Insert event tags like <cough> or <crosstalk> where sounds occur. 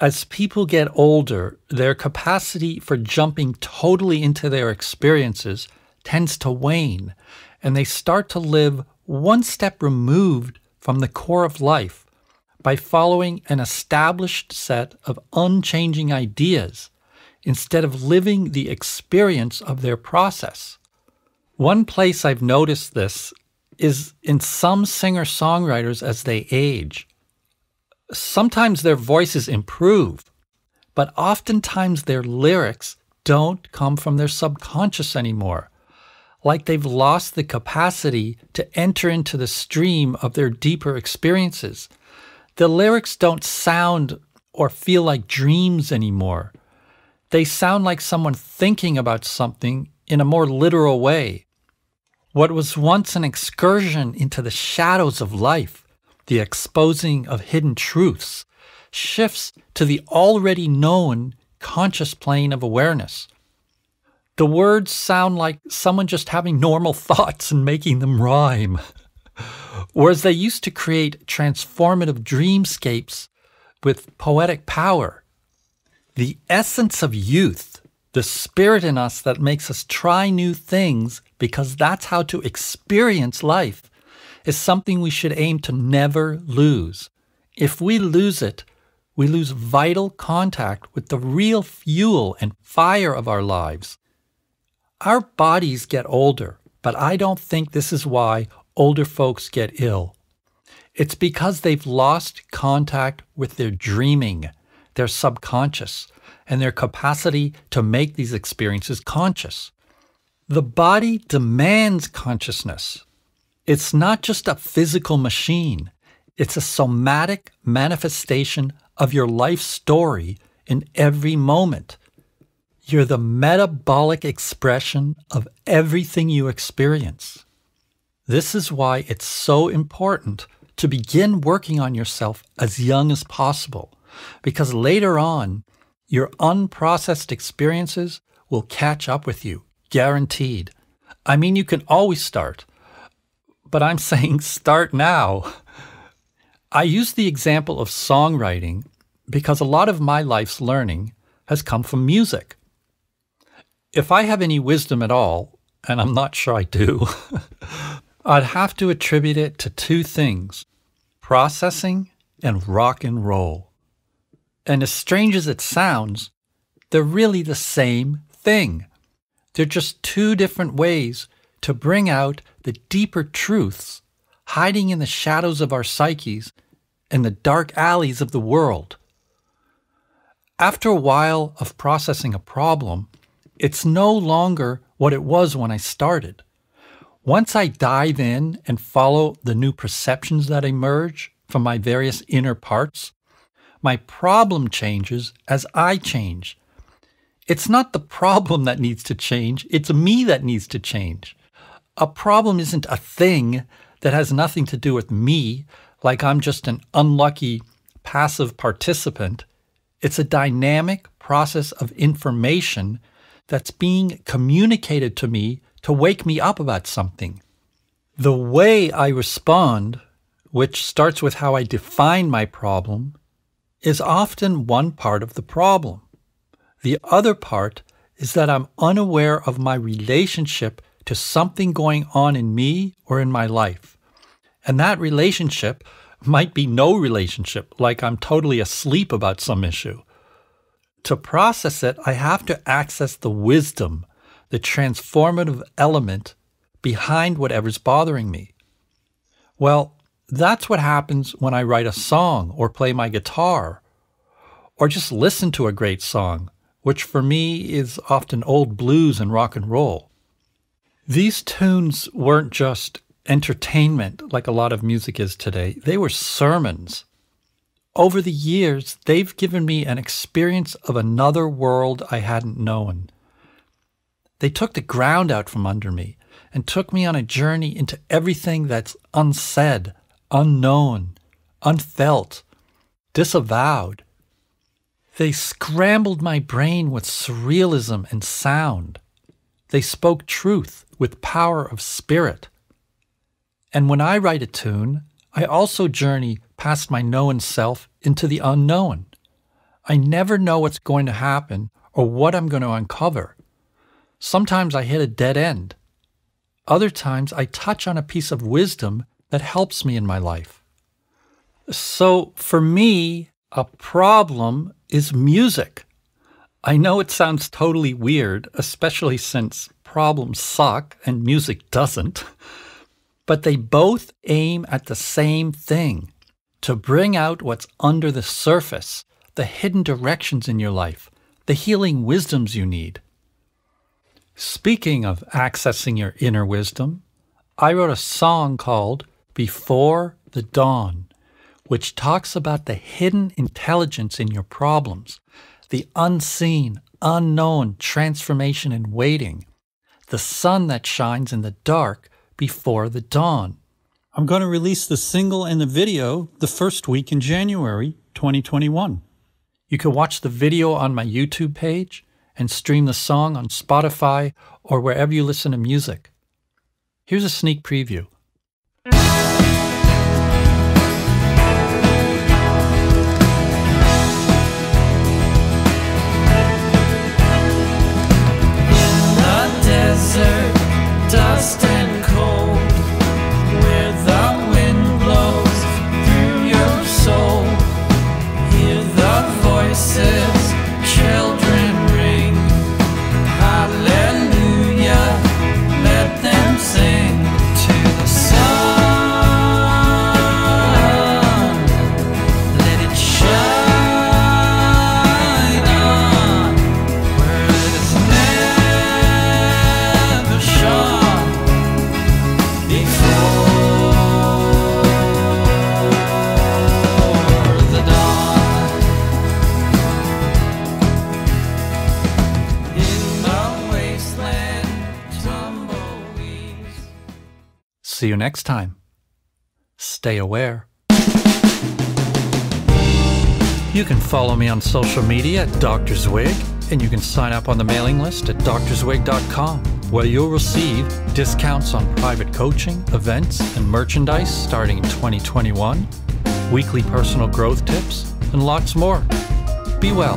As people get older, their capacity for jumping totally into their experiences tends to wane, and they start to live one step removed from the core of life by following an established set of unchanging ideas instead of living the experience of their process. One place I've noticed this is in some singer songwriters as they age. Sometimes their voices improve, but oftentimes their lyrics don't come from their subconscious anymore, like they've lost the capacity to enter into the stream of their deeper experiences. The lyrics don't sound or feel like dreams anymore. They sound like someone thinking about something in a more literal way. What was once an excursion into the shadows of life the exposing of hidden truths, shifts to the already known conscious plane of awareness. The words sound like someone just having normal <laughs> thoughts and making them rhyme. Whereas they used to create transformative dreamscapes with poetic power. The essence of youth, the spirit in us that makes us try new things because that's how to experience life, is something we should aim to never lose. If we lose it, we lose vital contact with the real fuel and fire of our lives. Our bodies get older, but I don't think this is why older folks get ill. It's because they've lost contact with their dreaming, their subconscious, and their capacity to make these experiences conscious. The body demands consciousness. It's not just a physical machine, it's a somatic manifestation of your life story in every moment. You're the metabolic expression of everything you experience. This is why it's so important to begin working on yourself as young as possible, because later on, your unprocessed experiences will catch up with you, guaranteed. I mean, you can always start, but I'm <laughs> saying start now. I use the example of songwriting because a lot of my life's learning has come from music. If I have any wisdom at all, and I'm not sure I do, <laughs> I'd have to attribute it to two things processing and rock and roll. And as strange as it sounds, they're really the same thing. They're just two different ways to bring out the deeper truths hiding in the shadows of our psyches and the dark alleys of the world. After a while of processing a problem, it's no longer what it was when I started. Once I dive in and follow the new perceptions that emerge from my various inner parts, my problem changes as I change. It's not the problem that needs to change, it's me that needs to change a problem isn't a thing that has nothing to do with me, like I'm just an unlucky passive participant. It's a dynamic process of information that's being communicated to me to wake me up about something. The way I respond, which starts with how I define my problem, is often one part of the problem. The other part is that I'm unaware of my relationship to something going on in me or in my life. And that relationship might be no relationship, like I'm totally asleep about some issue. To process it, I have to access the wisdom, the transformative element behind whatever's bothering me. Well, that's what happens when I write a song or play my guitar or just listen to a great song, which for me is often old blues and rock and roll. These tunes weren't just entertainment like a lot of music is today, they were sermons. Over the years, they've given me an experience of another world I hadn't known. They took the ground out from under me and took me on a journey into everything that's unsaid, unknown, unfelt, disavowed. They scrambled my brain with surrealism and sound. They spoke truth with power of spirit. And when I write a tune, I also journey past my known self into the unknown. I never know what's going to happen or what I'm going to uncover. Sometimes I hit a dead end. Other times I touch on a piece of wisdom that helps me in my life. So for me, a problem is music. I know it sounds totally weird, especially since problems suck and music doesn't, <laughs> but they both aim at the same thing to bring out what's under the surface, the hidden directions in your life, the healing wisdoms you need. Speaking of accessing your inner wisdom, I wrote a song called Before the Dawn, which talks about the hidden intelligence in your problems, the unseen, unknown transformation in waiting, the sun that shines in the dark before the dawn. I'm going to release the single and the video the first week in January 2021. You can watch the video on my YouTube page and stream the song on Spotify or wherever you listen to music. Here's a sneak preview. Voices, See you next time. Stay aware. You can follow me on social media at Dr. Zwig, and you can sign up on the mailing list at drzwig.com, where you'll receive discounts on private coaching, events, and merchandise starting in 2021, weekly personal growth tips, and lots more. Be well.